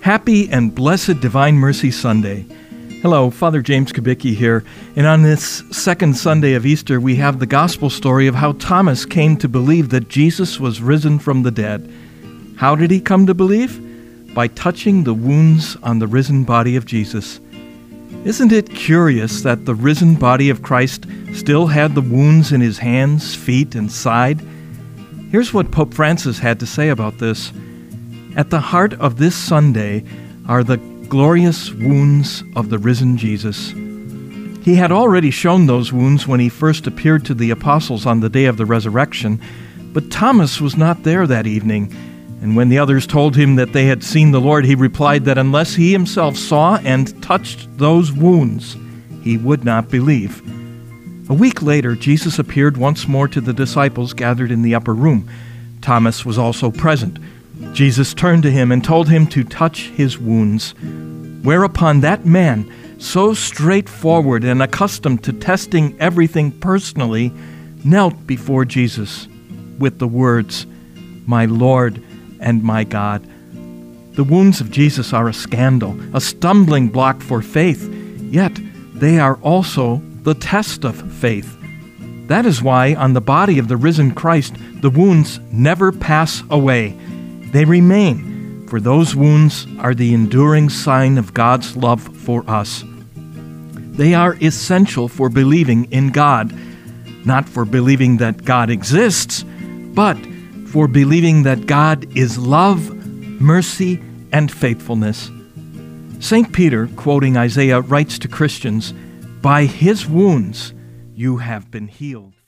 Happy and blessed Divine Mercy Sunday. Hello, Father James Kubicki here, and on this second Sunday of Easter, we have the gospel story of how Thomas came to believe that Jesus was risen from the dead. How did he come to believe? By touching the wounds on the risen body of Jesus. Isn't it curious that the risen body of Christ still had the wounds in his hands, feet, and side? Here's what Pope Francis had to say about this. At the heart of this Sunday are the glorious wounds of the risen Jesus. He had already shown those wounds when he first appeared to the apostles on the day of the resurrection, but Thomas was not there that evening. And when the others told him that they had seen the Lord, he replied that unless he himself saw and touched those wounds, he would not believe. A week later, Jesus appeared once more to the disciples gathered in the upper room. Thomas was also present. Jesus turned to him and told him to touch his wounds. Whereupon that man, so straightforward and accustomed to testing everything personally, knelt before Jesus with the words, My Lord and my God. The wounds of Jesus are a scandal, a stumbling block for faith, yet they are also the test of faith. That is why on the body of the risen Christ the wounds never pass away they remain, for those wounds are the enduring sign of God's love for us. They are essential for believing in God, not for believing that God exists, but for believing that God is love, mercy, and faithfulness. St. Peter, quoting Isaiah, writes to Christians, By his wounds you have been healed.